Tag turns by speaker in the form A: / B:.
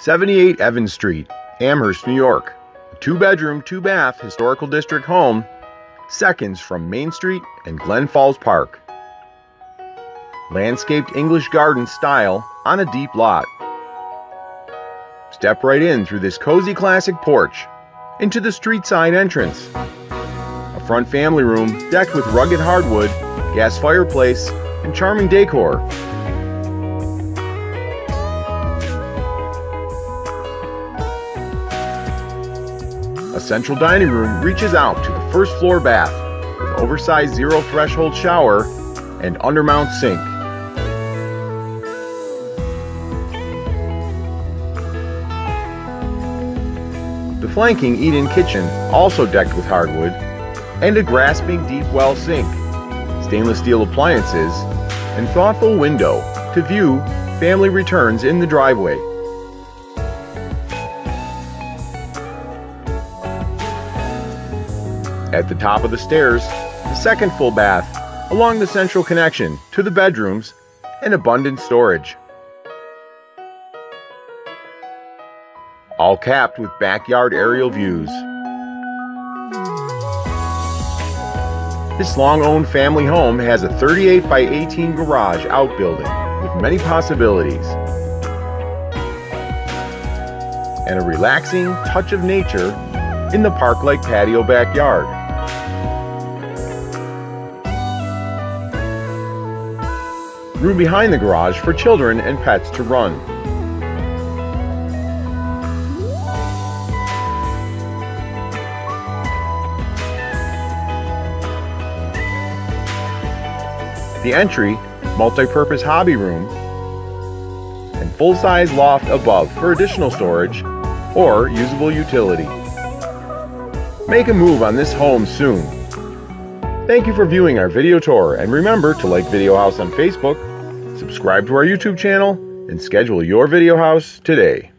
A: 78 Evans Street, Amherst, New York. A two bedroom, two bath historical district home, seconds from Main Street and Glen Falls Park. Landscaped English garden style on a deep lot. Step right in through this cozy classic porch into the street side entrance. A front family room decked with rugged hardwood, gas fireplace, and charming decor. A central dining room reaches out to the first floor bath with oversized zero threshold shower and undermount sink. The flanking eat-in kitchen, also decked with hardwood, and a grasping deep well sink, stainless steel appliances, and thoughtful window to view family returns in the driveway. At the top of the stairs, the second full bath along the central connection to the bedrooms and abundant storage. All capped with backyard aerial views. This long-owned family home has a 38 by 18 garage outbuilding with many possibilities and a relaxing touch of nature in the park-like patio backyard. Room behind the garage for children and pets to run. The entry, multi-purpose hobby room, and full-size loft above for additional storage or usable utility. Make a move on this home soon. Thank you for viewing our video tour and remember to like Video House on Facebook, subscribe to our YouTube channel, and schedule your Video House today.